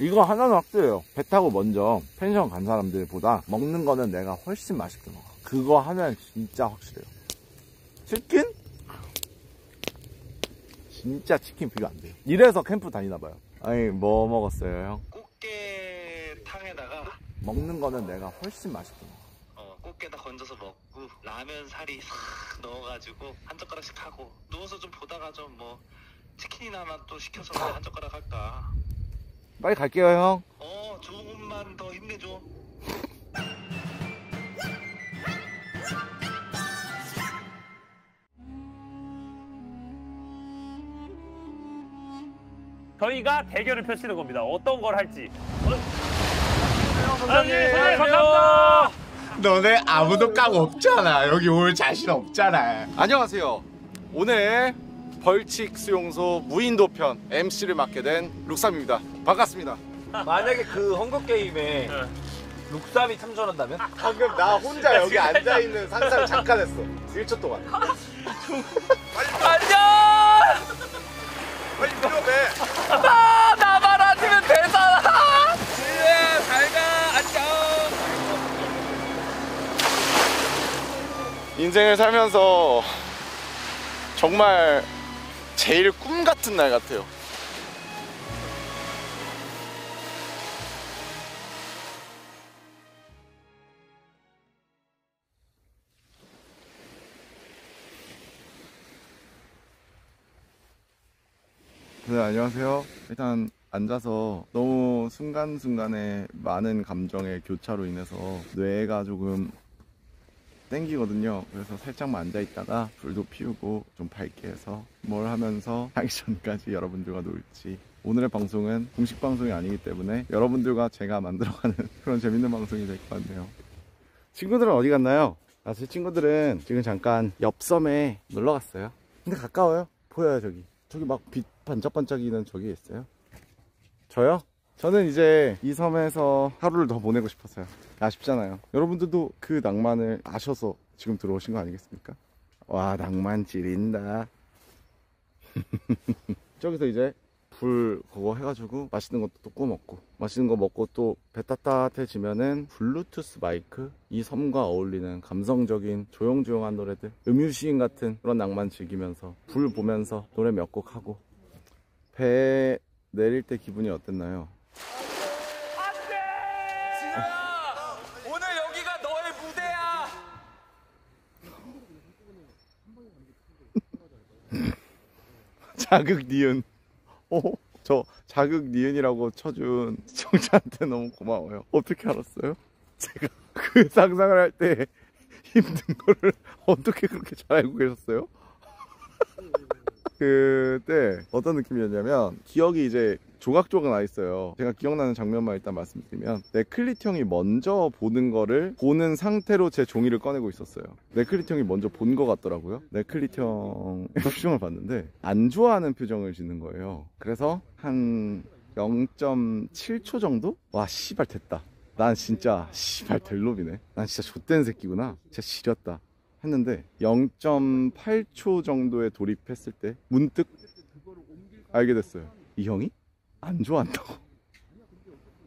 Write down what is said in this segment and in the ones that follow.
이거 하나는 확실해요. 배 타고 먼저 펜션 간 사람들보다 먹는 거는 내가 훨씬 맛있게 먹어. 그거 하나는 진짜 확실해요. 치킨? 진짜 치킨 비교 안 돼요. 이래서 캠프 다니나 봐요. 아니 뭐 먹었어요 형? 꽃게탕에다가 먹는 거는 내가 훨씬 맛있게 먹어. 어, 꽃게다 건져서 먹고 라면 사리 싹 넣어가지고 한 젓가락씩 하고 누워서 좀 보다가 좀 뭐 치킨이나 또 시켜서 한 젓가락 할까 빨리 갈게요 형. 어 조금만 더 힘내줘 저희가 대결을 펼치는 겁니다. 어떤 걸 할지. 어? 선생님. 아, 네, 선생님 감사합니다. 너네 아무도 깡 없잖아. 여기 올 자신 없잖아. 안녕하세요. 오늘 벌칙 수용소 무인도 편 MC를 맡게 된 룩삼입니다. 반갑습니다. 만약에 그 헝거 게임에 룩삼이 참전한다면? 방금 나 혼자 여기 앉아 있는 상상을 잠깐 했어. 1초 동안. 안녕! 빨리 들어배. 아, 나만 아니면 되잖아! 그래, 잘가, 안녕! 인생을 살면서 정말 제일 꿈 같은 날 같아요. 네, 안녕하세요. 일단 앉아서 너무 순간순간에 많은 감정의 교차로 인해서 뇌가 조금 땡기거든요. 그래서 살짝만 앉아 있다가 불도 피우고 좀 밝게 해서 뭘 하면서 하기 전까지 여러분들과 놀지. 오늘의 방송은 공식 방송이 아니기 때문에 여러분들과 제가 만들어가는 그런 재밌는 방송이 될 것 같네요. 친구들은 어디 갔나요? 아, 제 친구들은 지금 잠깐 옆 섬에 놀러 갔어요. 근데 가까워요. 보여요, 저기. 저기 막 빛 반짝반짝이는 저기 있어요. 저요? 저는 이제 이 섬에서 하루를 더 보내고 싶어서요. 아쉽잖아요. 여러분들도 그 낭만을 아셔서 지금 들어오신 거 아니겠습니까? 와, 낭만 지린다. 저기서 이제 불 그거 해가지고 맛있는 것도 또 구워 먹고 맛있는 거 먹고 또 배 따뜻해지면은 블루투스 마이크 이 섬과 어울리는 감성적인 조용조용한 노래들 음유시인 같은 그런 낭만 즐기면서 불 보면서 노래 몇 곡 하고 배 내릴 때 기분이 어땠나요? 지현아! 오늘 여기가 너의 무대야! 자극 니은. 어, 저 자극 니은이라고 쳐준 시청자한테 너무 고마워요. 어떻게 알았어요? 제가 그 상상을 할 때 힘든 거를 어떻게 그렇게 잘 알고 계셨어요? 그때 어떤 느낌이었냐면 기억이 이제 조각조각 나 있어요. 제가 기억나는 장면만 일단 말씀드리면 네클릿 형이 먼저 보는 거를 보는 상태로 제 종이를 꺼내고 있었어요. 네클릿 형이 먼저 본 것 같더라고요. 네클릿 형의 표정을 봤는데 안 좋아하는 표정을 짓는 거예요. 그래서 한 0.7초 정도? 와 씨발 됐다. 난 진짜 씨발 될 놈이네. 난 진짜 좆된 새끼구나. 진짜 지렸다. 했는데 0.8초 정도에 돌입했을 때 문득 알게 됐어요. 이 형이 안 좋아한다고.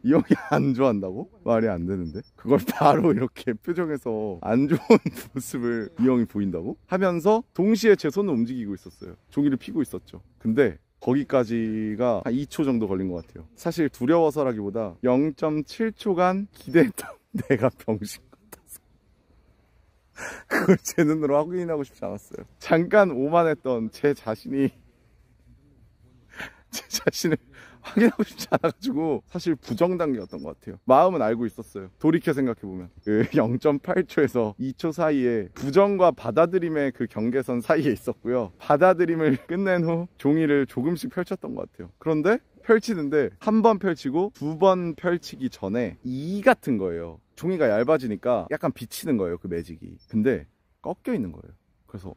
이 형이 안 좋아한다고? 말이 안 되는데 그걸 바로 이렇게 표정에서 안 좋은 모습을 이 형이 보인다고? 하면서 동시에 제 손을 움직이고 있었어요 종이를 피고 있었죠 근데 거기까지가 한 2초 정도 걸린 것 같아요 사실 두려워서라기보다 0.7초간 기대했던 내가 병신 같아서 그걸 제 눈으로 확인하고 싶지 않았어요 잠깐 오만했던 제 자신이 제 자신을 확인하고 싶지 않아가지고 사실 부정 단계였던 것 같아요. 마음은 알고 있었어요. 돌이켜 생각해보면 그 0.8초에서 2초 사이에 부정과 받아들임의 그 경계선 사이에 있었고요. 받아들임을 끝낸 후 종이를 조금씩 펼쳤던 것 같아요. 그런데 펼치는데 한 번 펼치고 두 번 펼치기 전에 이 같은 거예요. 종이가 얇아지니까 약간 비치는 거예요. 그 매직이. 근데 꺾여 있는 거예요. 그래서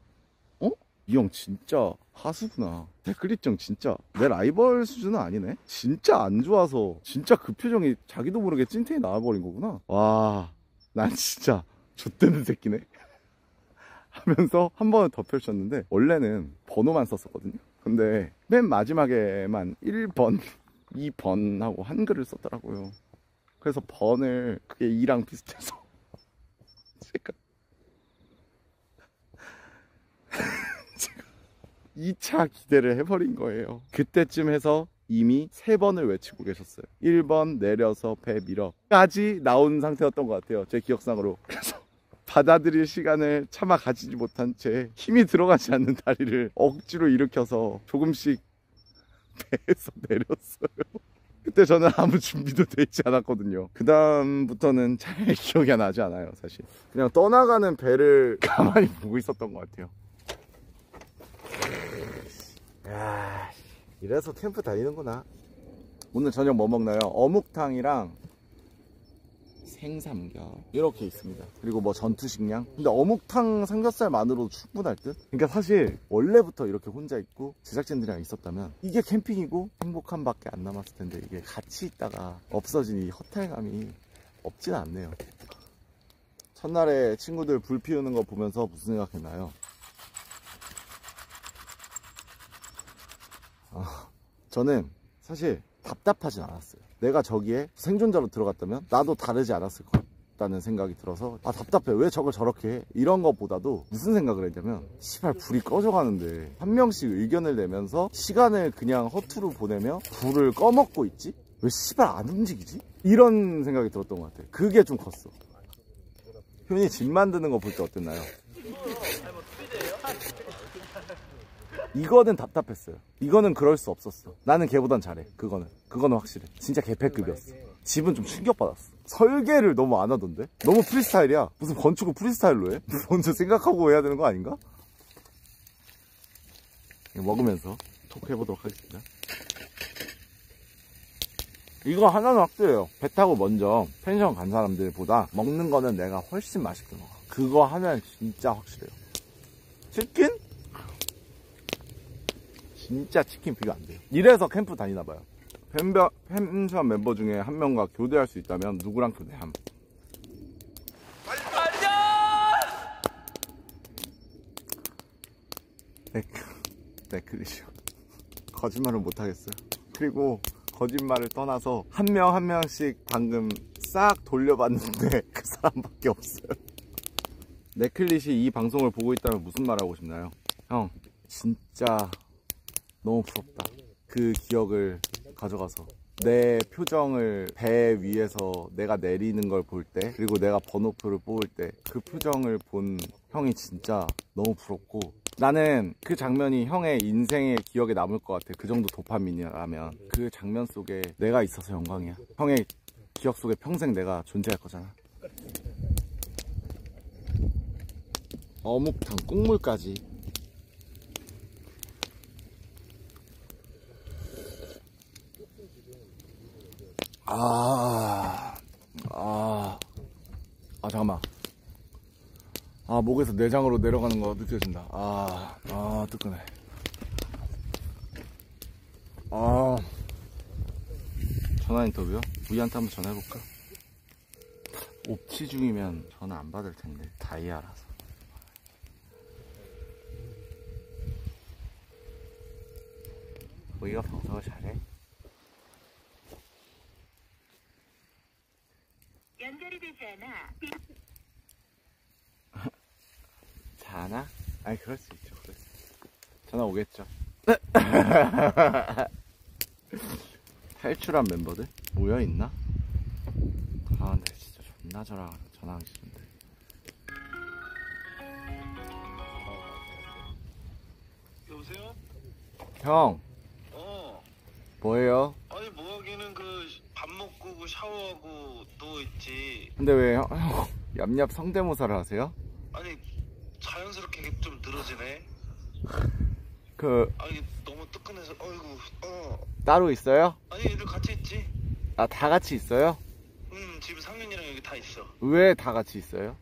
이 형 진짜 하수구나. 데클리정 진짜 내 라이벌 수준은 아니네. 진짜 안 좋아서 진짜 그 표정이 자기도 모르게 찐텐이 나와버린 거구나. 와, 난 진짜 좆되는 새끼네. 하면서 한 번을 더 펼쳤는데 원래는 번호만 썼었거든요. 근데 맨 마지막에만 1번 이 번하고 한글을 썼더라고요. 그래서 번을 그게 이랑 비슷해서 제가 제가 2차 기대를 해버린 거예요. 그때쯤 해서 이미 세 번을 외치고 계셨어요. 1번 내려서 배 밀어까지 나온 상태였던 것 같아요. 제 기억상으로. 그래서 받아들일 시간을 차마 가지지 못한 채 힘이 들어가지 않는 다리를 억지로 일으켜서 조금씩 배에서 내렸어요. 그때 저는 아무 준비도 돼 있지 않았거든요. 그 다음부터는 잘 기억이 나지 않아요, 사실. 그냥 떠나가는 배를 가만히 보고 있었던 것 같아요. 야, 이래서 캠프 다니는구나. 오늘 저녁 뭐 먹나요? 어묵탕이랑 생삼겹 이렇게 있습니다. 그리고 뭐 전투식량. 근데 어묵탕 삼겹살만으로도 충분할 듯. 그러니까 사실 원래부터 이렇게 혼자 있고 제작진들이랑 있었다면 이게 캠핑이고 행복함 밖에 안 남았을 텐데 이게 같이 있다가 없어진 이 허탈감이 없진 않네요. 첫날에 친구들 불 피우는 거 보면서 무슨 생각했나요? 아, 저는 사실 답답하진 않았어요. 내가 저기에 생존자로 들어갔다면 나도 다르지 않았을 것 같다는 생각이 들어서 아 답답해. 왜 저걸 저렇게 해? 이런 것보다도 무슨 생각을 했냐면 시발 불이 꺼져가는데 한 명씩 의견을 내면서 시간을 그냥 허투루 보내며 불을 꺼먹고 있지? 왜 시발 안 움직이지? 이런 생각이 들었던 것 같아 그게 좀 컸어. 효연이 집 만드는 거 볼 때 어땠나요? 이거는 답답했어요. 이거는 그럴 수 없었어. 나는 걔보단 잘해. 그거는. 그거는 확실해. 진짜 개패급이었어. 집은 좀 충격받았어. 설계를 너무 안 하던데? 너무 프리스타일이야. 무슨 건축을 프리스타일로 해? 먼저 생각하고 해야 되는 거 아닌가? 먹으면서 토크해보도록 하겠습니다. 이거 하나는 확실해요. 배 타고 먼저 펜션 간 사람들보다 먹는 거는 내가 훨씬 맛있게 먹어. 그거 하면 진짜 확실해요. 치킨? 진짜 치킨 비교 안 돼요. 이래서 캠프 다니나 봐요. 펜션, 펜션 멤버 중에 한 명과 교대할 수 있다면 누구랑 교대함? 네, 네클리시오. 거짓말을 못하겠어요. 그리고 거짓말을 떠나서 한명한 명씩 방금 싹 돌려봤는데 그 사람밖에 없어요. 네클릿이 이 방송을 보고 있다면 무슨 말 하고 싶나요? 형, 진짜 너무 부럽다. 그 기억을 가져가서 내 표정을 배 위에서 내가 내리는 걸 볼 때, 그리고 내가 번호표를 뽑을 때 그 표정을 본 형이 진짜 너무 부럽고 나는 그 장면이 형의 인생의 기억에 남을 것 같아. 그 정도 도파민이라면 그 장면 속에 내가 있어서 영광이야. 형의 기억 속에 평생 내가 존재할 거잖아. 어묵탕 국물까지 아, 아, 아, 잠깐만. 아, 목에서 내장으로 내려가는 거 느껴진다. 아, 아, 뜨끈해. 아, 전화 인터뷰요? 우이한테 한번 전화해볼까? 옵치 중이면 전화 안 받을 텐데, 다이아라서. 우이가 방송을 잘해? 연결이 되지 않아 자나? 아니 그럴 수 있죠. 그럴 수 있죠. 전화 오겠죠. 탈출한 멤버들 모여 있나? 아 근데 진짜 존나 저랑 전화하기 싫은데. 여보세요? 형 어. 뭐예요? 아니 뭐 하기는 그 밥 먹고 그 샤워하고 누워 있지. 근데 왜 형, 형 얌얌 성대모사를 하세요? 아니 자연스럽게 이게 좀 늘어지네. 그 아니 너무 뜨끈해서 어이구 어. 따로 있어요? 아니 애들 같이 있지. 아 다 같이 있어요? 음 지금 상윤이랑 여기 다 있어. 왜 다 같이 있어요?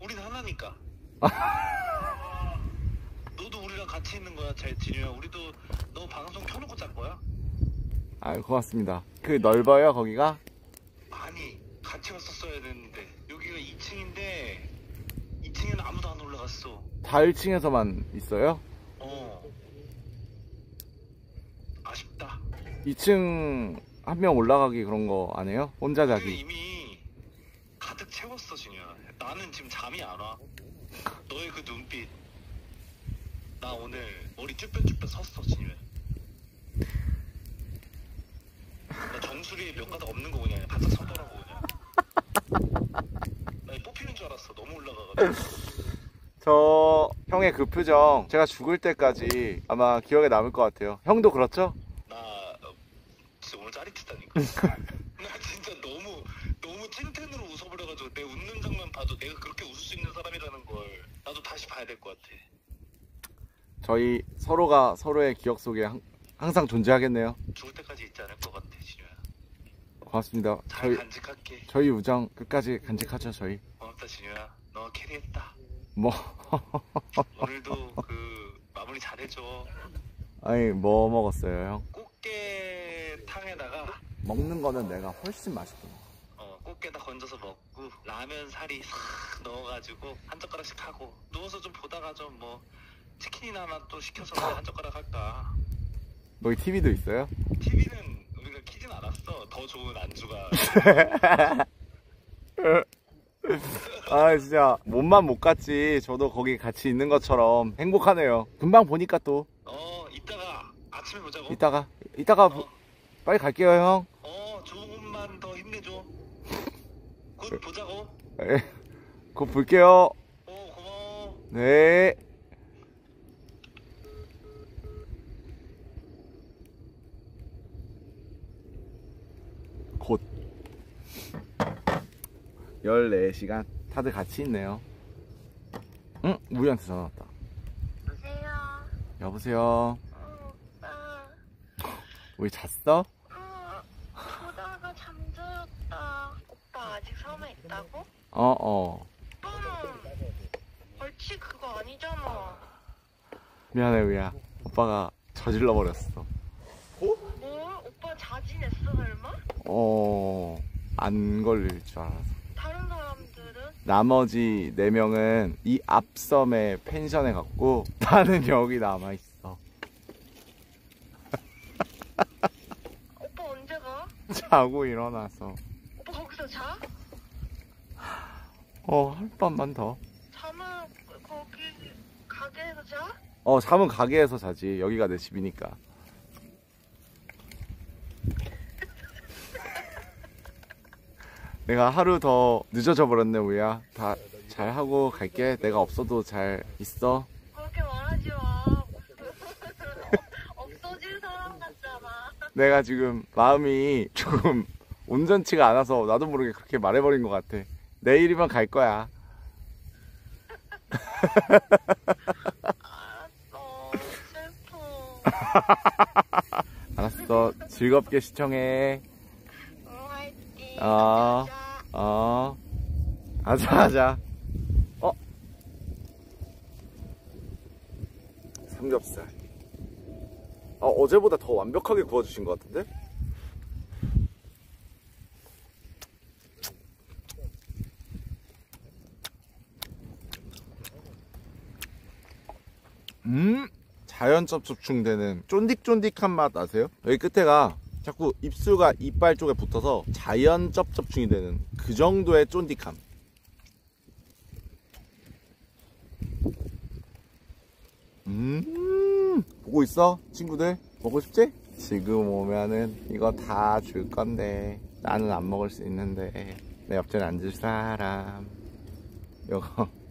우린 하나니까. 너도 우리랑 같이 있는 거야, 제 진우야. 우리도 너 방송 켜놓고 잘 거야? 아 고맙습니다. 그 넓어요 거기가? 아니, 같이 왔었어야 됐는데. 여기가 2층인데 2층에는 아무도 안 올라갔어. 다 1층에서만 있어요? 어. 아쉽다. 2층 한 명 올라가기 그런 거 안 해요? 혼자 자기. 이미 가득 채웠어 진우야 나는 지금 잠이 안와 너의 그 눈빛 나 오늘 머리 쭈뼛쭈뼛 섰어 진우야 나 정수리에 몇 가닥 없는 거 그냥 바짝 서더라고 그냥 나 뽑히는 줄 알았어 너무 올라가가지고 저 형의 그 표정 제가 죽을 때까지 아마 기억에 남을 것 같아요. 형도 그렇죠? 나 어, 진짜 오늘 짜릿했다니까 나 진짜 너무 너무 찐텐으로 웃어버려가지고 내 웃는 장면 봐도 내가 그렇게 웃을 수 있는 사람이라는 걸 나도 다시 봐야 될 것 같아 저희 서로가 서로의 기억 속에 항- 항상 존재하겠네요. 죽을 때까지 있지 않을 것 같아 진우야 고맙습니다. 잘 저희 간직할게 저희 우정 끝까지 간직하죠 저희. 고맙다 진우야 너 캐리했다 뭐 오늘도 그 마무리 잘해줘 아니 뭐 먹었어요 형? 꽃게탕에다가 먹는 거는 내가 훨씬 맛있고. 어, 꽃게다 건져서 먹고 라면 사리 싹 넣어가지고 한 젓가락씩 하고 누워서 좀 보다가 좀 뭐 치킨이나 하나 또 시켜서 한 젓가락 할까 여기 TV도 있어요? TV는 우리가 키진 않았어 더 좋은 안주가 아 진짜 몸만 못 갔지. 저도 거기 같이 있는 것처럼 행복하네요. 금방 보니까 또 어 이따가 아침에 보자고 이따가 이따가 보- 어, 빨리 갈게요 형. 어 조금만 더 힘내줘 곧 보자고 에, 곧 볼게요. 어 고마워 네. 곧 14시간 다들 같이 있네요. 응? 우리한테 전화 왔다. 여보세요. 여보세요. 우리 잤어? 응, 보다가 잠들었다. 오빠 아직 섬에 있다고? 어, 어. 오빠는 벌칙 그거 아니잖아. 미안해, 우야. 오빠가 저질러 버렸어. 뭘? 오빠 자진했어 설마? 어, 안 걸릴 줄 알아서. 나머지 4명은 이 앞섬에 펜션에 갔고 나는 여기 남아있어 오빠 언제 가? 자고 일어나서 오빠 거기서 자? 어 하룻밤만 더 잠은 거기 가게에서 자? 어 잠은 가게에서 자지 여기가 내 집이니까 내가 하루 더 늦어져 버렸네 우야 다 잘 하고 갈게 내가 없어도 잘 있어 그렇게 말하지 마. 없어질 사람 같잖아. 내가 지금 마음이 조금 온전치가 않아서 나도 모르게 그렇게 말해버린 것 같아. 내일이면 갈 거야. 알았어. 즐겁게 시청해. 응, 화이팅. 어. 가자. 어. 어? 삼겹살. 어, 어제보다 더 완벽하게 구워주신 것 같은데? 음! 자연 쩝쩝충되는 쫀득쫀득한 맛 아세요? 여기 끝에가 자꾸 입술과 이빨 쪽에 붙어서 자연 쩝쩝충이 되는 그 정도의 쫀득함. 음, 보고 있어? 친구들? 먹고 싶지? 지금 오면은 이거 다 줄 건데 나는 안 먹을 수 있는데 내 옆자리 앉을 사람 이거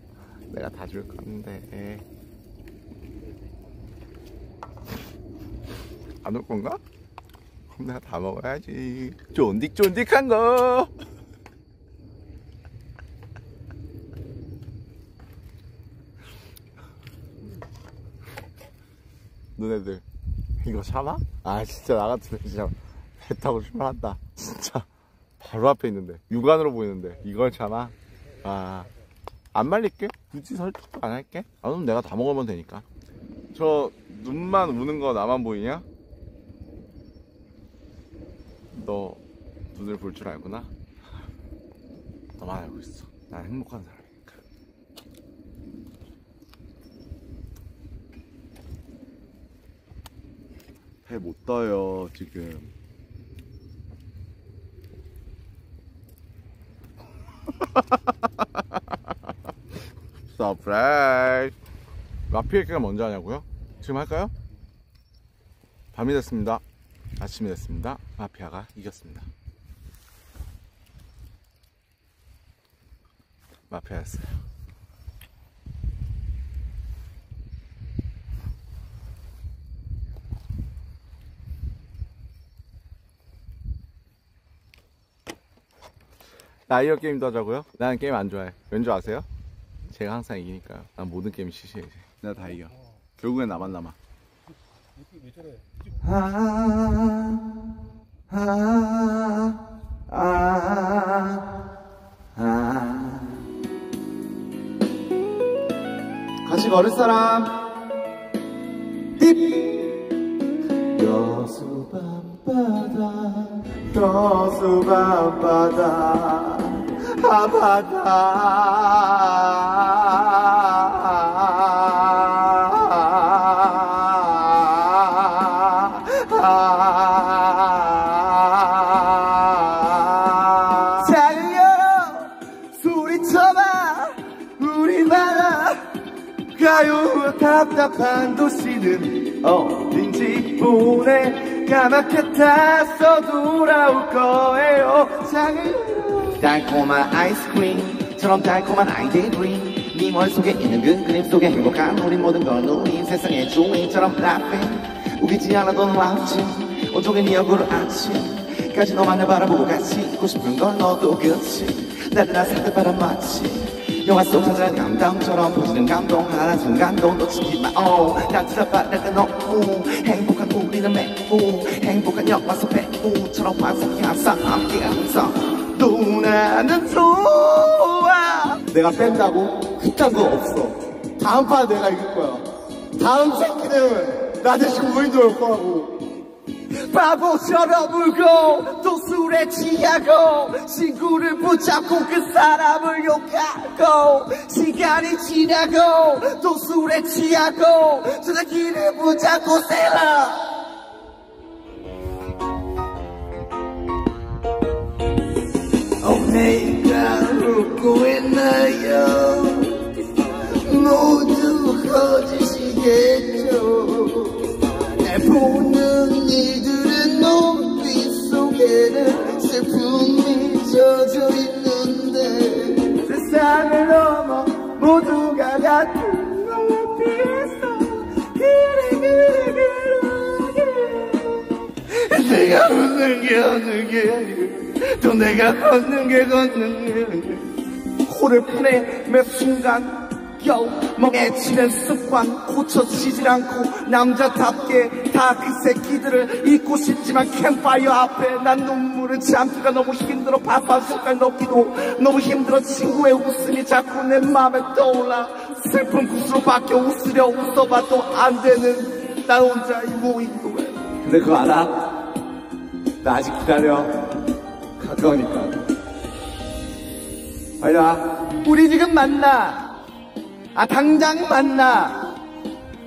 내가 다 줄 건데 안 올 건가? 그럼 내가 다 먹어야지 쫀득쫀득한 거 너네들 이거 참아? 아 진짜 나 같으면 진짜 배 타고 출발한다 진짜 바로 앞에 있는데 육안으로 보이는데 이걸 참아? 아 안 말릴게 굳이 설득도 안 할게 안 오면 내가 다 먹으면 되니까 저 눈만 우는 거 나만 보이냐? 너 눈을 볼 줄 알구나? 너만 알고 있어. 난 행복한 사람이니까. 배 못 떠요 지금. surprise! 마피아가 먼저 하냐고요? 지금 할까요? 밤이 됐습니다. 아침이 됐습니다 마피아가 이겼습니다 마피아였어요 liar 게임도 하자고요? 나는 게임 안 좋아해. 왠 줄 아세요? 제가 항상 이기니까요. 난 모든 게임 시시해 이제. 내가 다 이겨. 결국엔 나만 남아. 같 걸을 사람. 힙. 여수 밤바다 여수 밤바다 아바다 답답한 도시는 어딘지 보내 까맣게 탔어 돌아올 거예요. 장을 달콤한 아이스크림처럼 달콤한 아이데드림. 네 머릿속에 있는 그 그림 속에 행복한 우리 모든 걸 누린 세상의 주인처럼 laughing 우기지 않아도 아침 온종일 네 얼굴을 아침까지 너만을 바라보고 같이 있고 싶은 걸 너도 그치 나른한 산뜻바람 마치 영화 속 찾아낸 감당처럼 퍼지는 감동 하나 순간도 놓치지 마. oh, 따뜻한 때 너무 행복한 우리는 매우 행복한 영화 속 배우처럼 환상이 항상 함께 항상 누나는 좋아 내가 뺀다고? 그딴 거 없어. 다음 판 내가 이길 거야. 다음 새끼 되면 나 대신 우인도 올 거라고. 바보처럼 울고 또 술에 취하고 친구를 붙잡고 그 사람을 욕하고 시간이 지나고 또 술에 취하고 전화기를 붙잡고 세라 어, 내가 웃고 있나요? 모두 거짓이겠죠. 날 보는 이들의 눈빛 속에는 웃는 게 웃는 게또 내가 걷는 게 걷는 게 코를 푸네. 매 순간 겨우 멍해지는 습관 고쳐지질 않고 남자답게 다 그 새끼들을 잊고 싶지만 캠파이어 앞에 난 눈물을 참기가 너무 힘들어. 밥 한 숟갈 넣기도 너무 힘들어. 친구의 웃음이 자꾸 내 맘에 떠올라. 슬픈 구슬로밖에 웃으려 웃어봐도 안 되는 나 혼자 이 무인도에. 근데 그거 알아? 나 아직 기다려. 가까우니까. 와 우리 지금 만나. 아 당장 만나.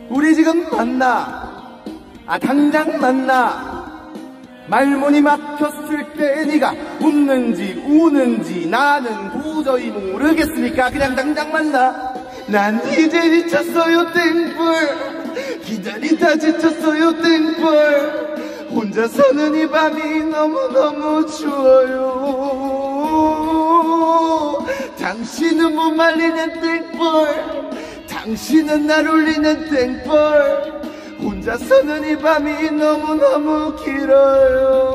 우리 지금 만나. 아 당장 만나. 말문이 막혔을 때 네가 웃는지 우는지 나는 도저히 모르겠으니까 그냥 당장 만나. 난 이제 지쳤어요 땡벌 기다리다 지쳤어요 땡벌 혼자 사는 이 밤이 너무너무 추워요. 당신은 못 말리는 땡벌 당신은 날 울리는 땡벌 혼자 사는 이 밤이 너무너무 길어요.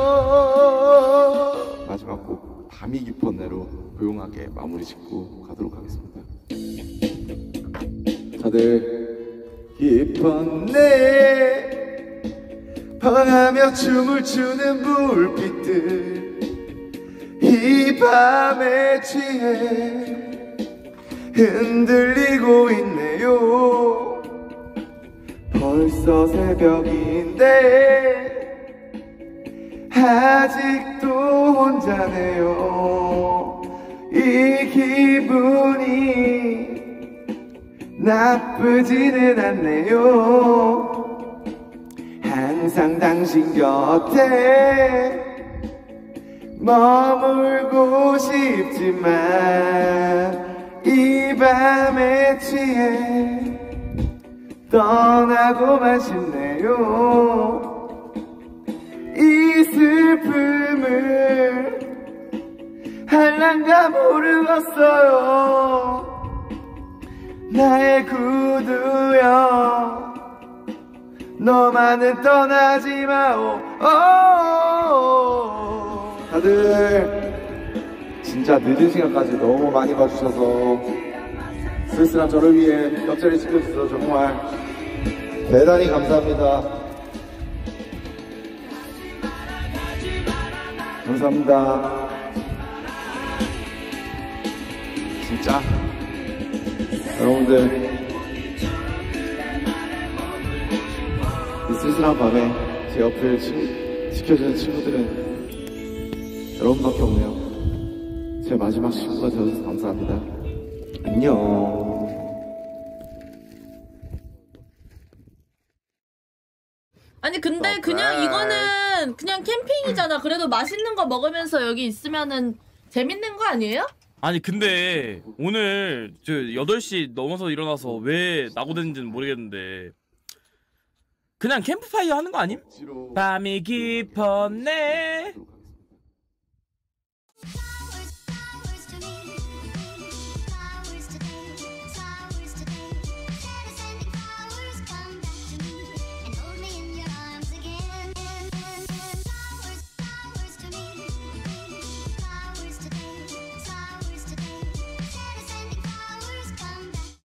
마지막 곡 밤이 깊었네로 조용하게 마무리 짓고 가도록 하겠습니다. 다들 깊었네 방하며 춤을 추는 불빛들. 이 밤에 취해 흔들리고 있네요. 벌써 새벽인데 아직도 혼자네요. 이 기분이 나쁘지는 않네요. 한 항상 당신 곁에 머물고 싶지만 이 밤에 취해 떠나고만 싶네요. 이 슬픔을 할란가 모르겠어요. 나의 구두여 너만은 떠나지 마오. 오. 다들 진짜 늦은 시간까지 너무 많이 봐주셔서 쓸쓸한 저를 위해 옆자리 지켜주셔서 정말 대단히 감사합니다. 감사합니다. 진짜. 여러분들 쓸쓸한 밤에 제 옆을 치- 지켜주는 친구들은 여러분밖에 없네요. 제 마지막 친구가 되어줘서 감사합니다. 안녕. 아니 근데 그냥 이거는 그냥 캠핑이잖아. 그래도 맛있는 거 먹으면서 여기 있으면은 재밌는 거 아니에요? 아니 근데 오늘 저 8시 넘어서 일어나서 왜 낙오됐는지는 모르겠는데 그냥 캠프파이어 하는 거 아님? 밤이 깊었네